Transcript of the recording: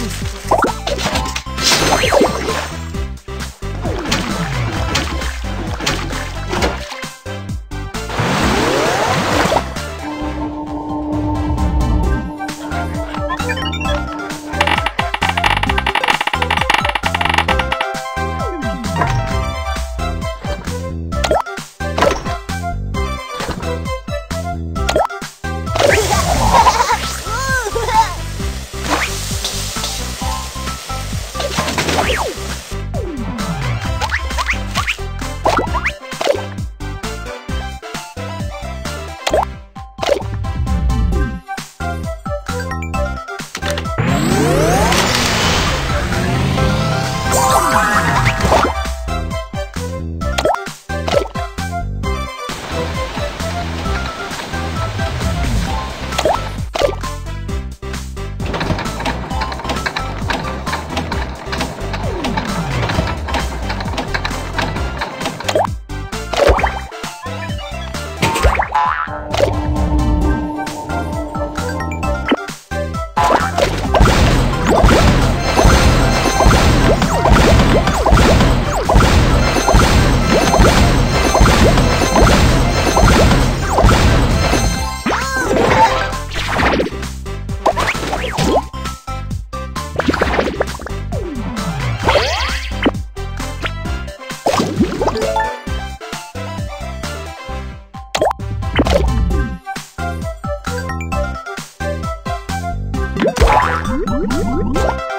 one. Música